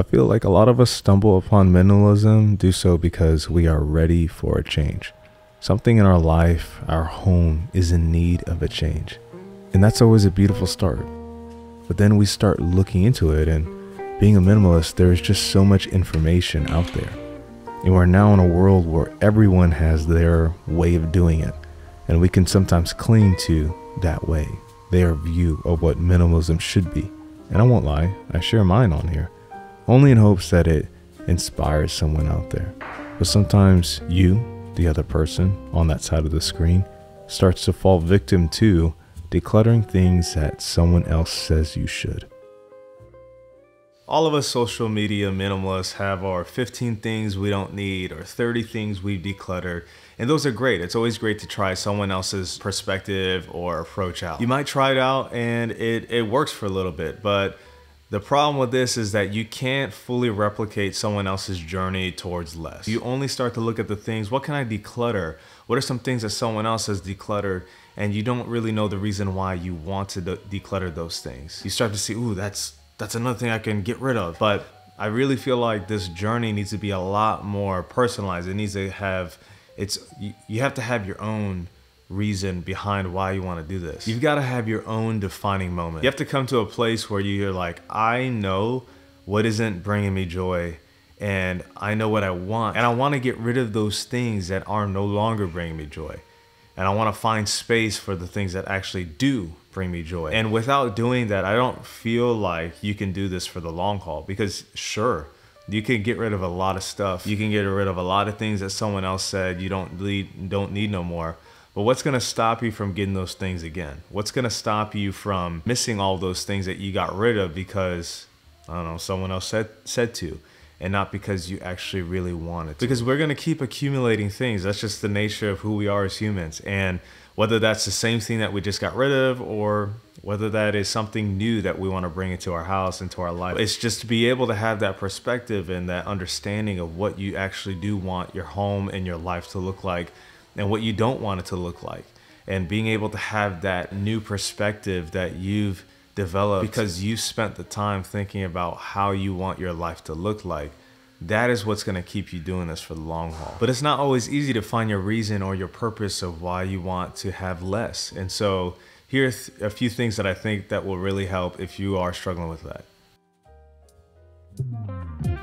I feel like a lot of us stumble upon minimalism, do so because we are ready for a change. Something in our life, our home, is in need of a change. And that's always a beautiful start. But then we start looking into it, and being a minimalist, there is just so much information out there. And we're now in a world where everyone has their way of doing it, and we can sometimes cling to that way, their view of what minimalism should be. And I won't lie, I share mine on here, only in hopes that it inspires someone out there. But sometimes you, the other person on that side of the screen, starts to fall victim to decluttering things that someone else says you should. All of us social media minimalists have our 15 things we don't need or 30 things we've decluttered. And those are great. It's always great to try someone else's perspective or approach out. You might try it out and it, it works for a little bit, but the problem with this is that you can't fully replicate someone else's journey towards less. You only start to look at the things, what can I declutter? What are some things that someone else has decluttered? And you don't really know the reason why you want to de declutter those things. You start to see, ooh, that's that's another thing I can get rid of. But I really feel like this journey needs to be a lot more personalized. It needs to have, it's, you, you have to have your own reason behind why you want to do this. You've got to have your own defining moment. You have to come to a place where you're like, I know what isn't bringing me joy and I know what I want. And I want to get rid of those things that are no longer bringing me joy. And I want to find space for the things that actually do bring me joy. And without doing that, I don't feel like you can do this for the long haul because sure, you can get rid of a lot of stuff. You can get rid of a lot of things that someone else said you don't need, don't need no more. But what's going to stop you from getting those things again? What's going to stop you from missing all those things that you got rid of because I don't know, someone else said said to and not because you actually really wanted to. Because we're going to keep accumulating things. That's just the nature of who we are as humans. And whether that's the same thing that we just got rid of or whether that is something new that we want to bring into our house, into our life. It's just to be able to have that perspective and that understanding of what you actually do want your home and your life to look like and what you don't want it to look like. And being able to have that new perspective that you've developed because you spent the time thinking about how you want your life to look like that is what's going to keep you doing this for the long haul. But it's not always easy to find your reason or your purpose of why you want to have less. And so here are a few things that I think that will really help if you are struggling with that.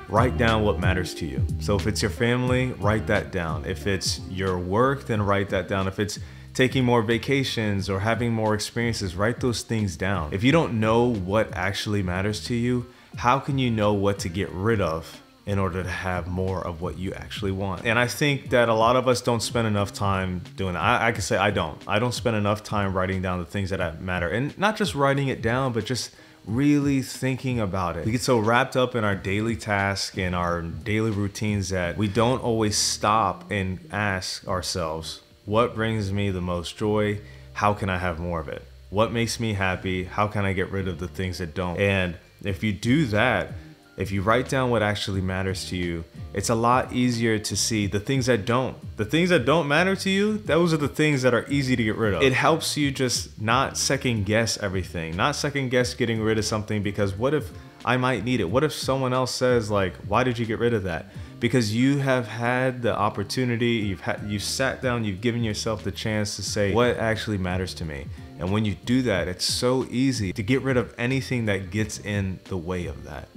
Write down what matters to you. So if it's your family, write that down. If it's your work, then write that down. If it's taking more vacations or having more experiences, write those things down. If you don't know what actually matters to you, how can you know what to get rid of in order to have more of what you actually want. And I think that a lot of us don't spend enough time doing that. I, I can say I don't. I don't spend enough time writing down the things that matter. And not just writing it down, but just really thinking about it. We get so wrapped up in our daily tasks and our daily routines that we don't always stop and ask ourselves, what brings me the most joy? How can I have more of it? What makes me happy? How can I get rid of the things that don't? And if you do that, if you write down what actually matters to you, it's a lot easier to see the things that don't. The things that don't matter to you, those are the things that are easy to get rid of. It helps you just not second guess everything, not second guess getting rid of something because what if I might need it? What if someone else says like, why did you get rid of that? Because you have had the opportunity, you've had, you've sat down, you've given yourself the chance to say what actually matters to me. And when you do that, it's so easy to get rid of anything that gets in the way of that.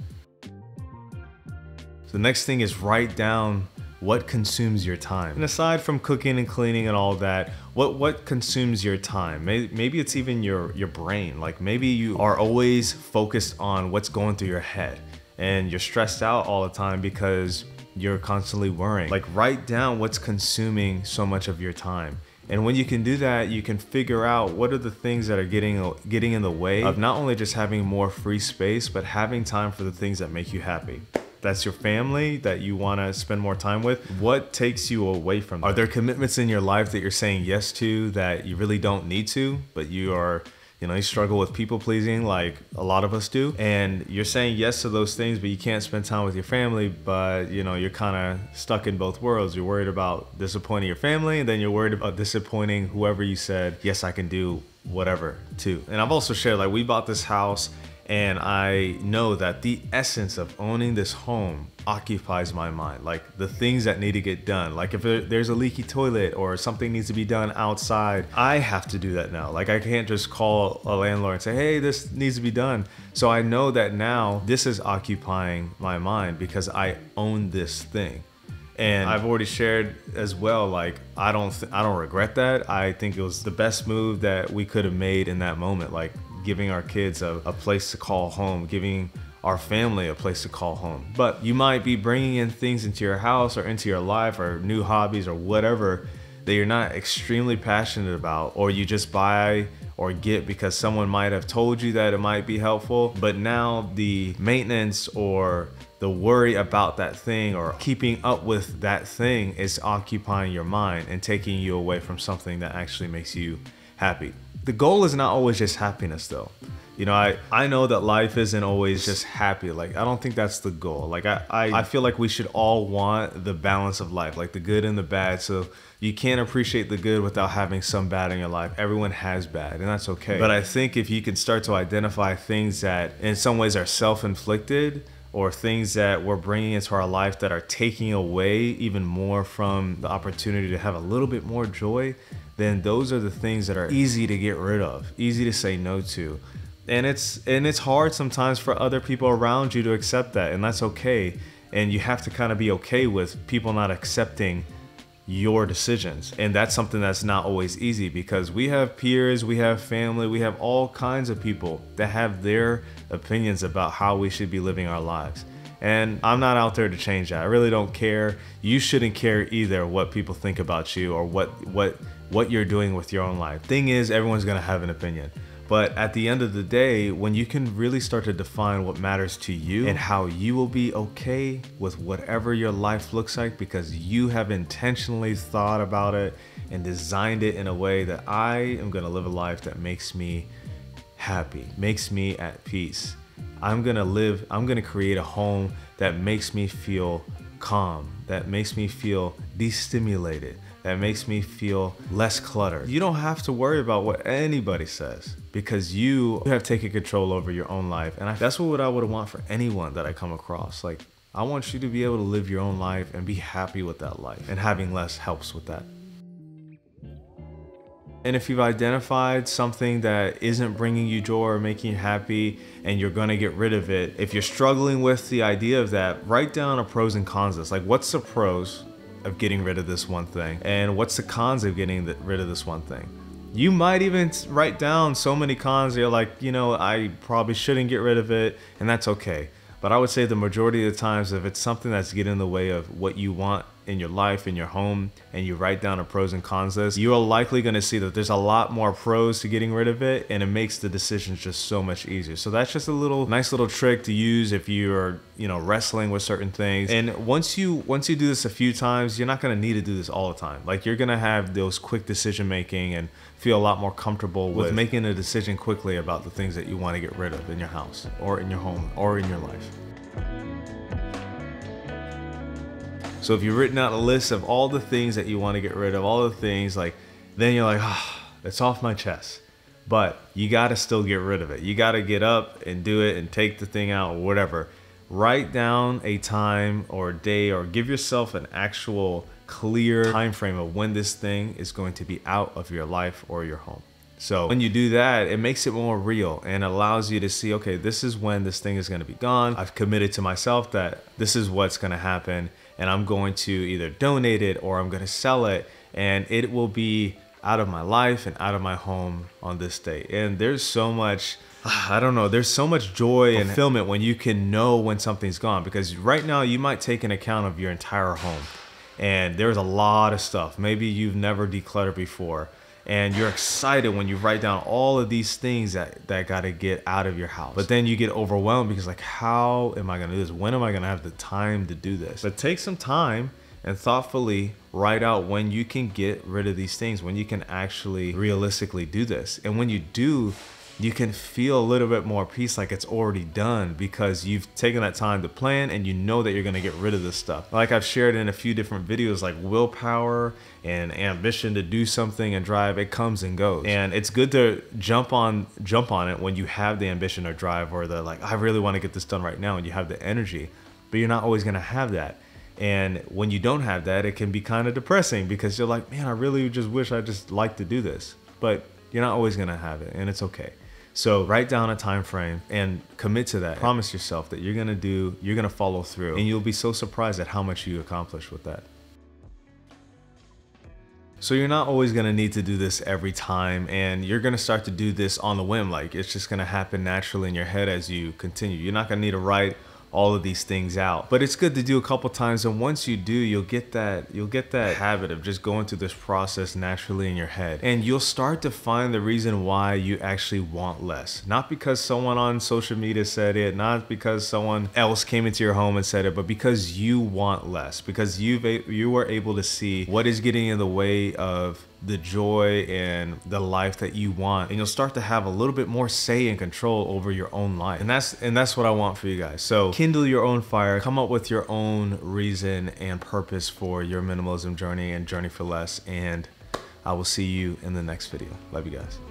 So the next thing is write down what consumes your time. And aside from cooking and cleaning and all that, what what consumes your time? Maybe, maybe it's even your your brain. Like maybe you are always focused on what's going through your head and you're stressed out all the time because you're constantly worrying. Like write down what's consuming so much of your time. And when you can do that, you can figure out what are the things that are getting getting in the way of not only just having more free space, but having time for the things that make you happy that's your family that you want to spend more time with, what takes you away from that? Are there commitments in your life that you're saying yes to that you really don't need to, but you are, you know, you struggle with people pleasing like a lot of us do, and you're saying yes to those things, but you can't spend time with your family, but you know, you're kind of stuck in both worlds. You're worried about disappointing your family, and then you're worried about disappointing whoever you said, yes, I can do whatever too. And I've also shared, like, we bought this house And I know that the essence of owning this home occupies my mind. Like the things that need to get done. Like if there's a leaky toilet or something needs to be done outside, I have to do that now. Like I can't just call a landlord and say, hey, this needs to be done. So I know that now this is occupying my mind because I own this thing and I've already shared as well. Like I don't, I don't regret that. I think it was the best move that we could have made in that moment. Like giving our kids a, a place to call home, giving our family a place to call home. But you might be bringing in things into your house or into your life or new hobbies or whatever that you're not extremely passionate about, or you just buy or get because someone might have told you that it might be helpful. But now the maintenance or the worry about that thing or keeping up with that thing is occupying your mind and taking you away from something that actually makes you happy. The goal is not always just happiness though. You know, I, I know that life isn't always just happy. Like, I don't think that's the goal. Like, I, I, I feel like we should all want the balance of life, like the good and the bad. So you can't appreciate the good without having some bad in your life. Everyone has bad, and that's okay. But I think if you can start to identify things that in some ways are self inflicted, or things that we're bringing into our life that are taking away even more from the opportunity to have a little bit more joy, then those are the things that are easy to get rid of, easy to say no to. And it's and it's hard sometimes for other people around you to accept that, and that's okay. And you have to kind of be okay with people not accepting your decisions. And that's something that's not always easy because we have peers, we have family, we have all kinds of people that have their opinions about how we should be living our lives. And I'm not out there to change that. I really don't care. You shouldn't care either what people think about you or what what what you're doing with your own life. Thing is, everyone's going to have an opinion. But at the end of the day, when you can really start to define what matters to you and how you will be okay with whatever your life looks like because you have intentionally thought about it and designed it in a way that I am gonna live a life that makes me happy, makes me at peace. I'm gonna live, I'm gonna create a home that makes me feel calm, that makes me feel destimulated, that makes me feel less cluttered. You don't have to worry about what anybody says because you have taken control over your own life. And I, that's what I would want for anyone that I come across. Like, I want you to be able to live your own life and be happy with that life, and having less helps with that. And if you've identified something that isn't bringing you joy or making you happy and you're gonna get rid of it, if you're struggling with the idea of that, write down a pros and cons list. Like, what's the pros of getting rid of this one thing? And what's the cons of getting rid of this one thing? You might even write down so many cons, you're like, you know, I probably shouldn't get rid of it, and that's okay. But I would say the majority of the times, if it's something that's getting in the way of what you want in your life, in your home, and you write down a pros and cons list, you are likely going to see that there's a lot more pros to getting rid of it, and it makes the decisions just so much easier. So that's just a little nice little trick to use if you're, you know, wrestling with certain things. And once you once you do this a few times, you're not going to need to do this all the time. Like you're going to have those quick decision making and feel a lot more comfortable with making a decision quickly about the things that you want to get rid of in your house or in your home or in your life. So if you've written out a list of all the things that you want to get rid of, all the things like, then you're like, ah, oh, it's off my chest. But you got to still get rid of it. You got to get up and do it and take the thing out or whatever. Write down a time or a day or give yourself an actual clear time frame of when this thing is going to be out of your life or your home. So when you do that, it makes it more real and allows you to see, okay, this is when this thing is going to be gone. I've committed to myself that this is what's going to happen and I'm going to either donate it or I'm going to sell it and it will be out of my life and out of my home on this day. And there's so much I don't know. There's so much joy and fulfillment when you can know when something's gone because right now you might take an account of your entire home and there's a lot of stuff. Maybe you've never decluttered before, and you're excited when you write down all of these things that that got to get out of your house. But then you get overwhelmed because like, how am I gonna do this? When am I gonna have the time to do this? But take some time and thoughtfully write out when you can get rid of these things, when you can actually realistically do this. And when you do, you can feel a little bit more peace like it's already done because you've taken that time to plan and you know that you're going to get rid of this stuff. Like I've shared in a few different videos, like willpower and ambition to do something and drive, it comes and goes. And it's good to jump on jump on it when you have the ambition or drive or the like I really want to get this done right now and you have the energy. But you're not always going to have that. And when you don't have that, it can be kind of depressing because you're like, man, I really just wish I just liked to do this. But you're not always going to have it and it's okay. So write down a time frame and commit to that. Promise yourself that you're gonna do, you're gonna follow through, and you'll be so surprised at how much you accomplish with that. So you're not always gonna need to do this every time, and you're gonna start to do this on the whim. Like it's just gonna happen naturally in your head as you continue. You're not gonna need to write all of these things out. But it's good to do a couple times and once you do, you'll get that you'll get that habit of just going through this process naturally in your head. And you'll start to find the reason why you actually want less. Not because someone on social media said it, not because someone else came into your home and said it, but because you want less. Because you've you were able to see what is getting in the way of the joy and the life that you want and you'll start to have a little bit more say and control over your own life. And that's and that's what i want for you guys. So kindle your own fire. Come up with your own reason and purpose for your minimalism journey and journey for less. And i will see you in the next video. Love you guys